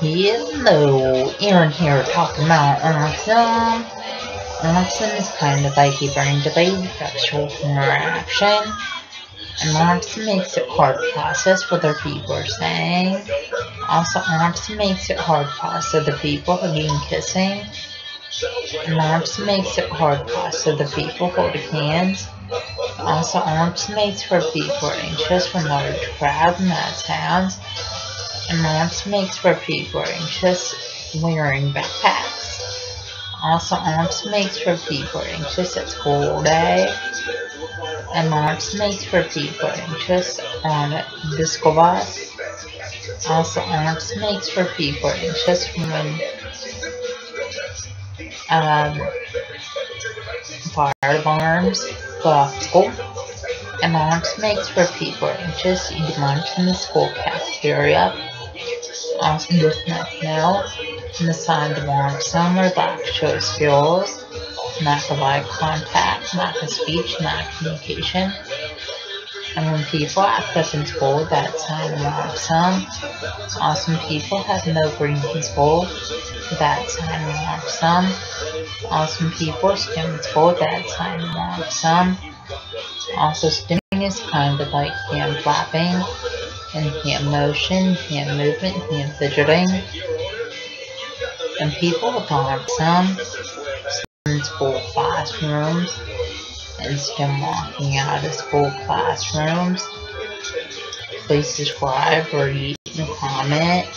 Hello, Aaron here talking about autism. Autism is kind of like a brain delay sexual interaction. And autism makes it hard to process what other people are saying. Also, autism makes it hard to process other people hugging kissing. And autism makes it hard to process other people holding hands. Also, autism makes for people anxious when large crowd and that sounds and makes for people anxious wearing backpacks. Also, arms makes for people anxious at school day. And makes for people anxious on school bus. Also, arms makes for people anxious when um, fire alarms go off school. And arms makes for people anxious eating lunch in the school cafeteria asking this next now and the sign to warn summer lack shows skills, lack of eye contact, lack of speech, of communication. And when people act up in school, that sign warns some. Awesome people have no green school, that sign warns some. Awesome people in school, that sign warns some. Also, stimming is kind of like hand flapping and hand motion, hand movement, hand fidgeting. And people with autism in school classrooms and still walking out of school classrooms. Please subscribe, rate, and comment.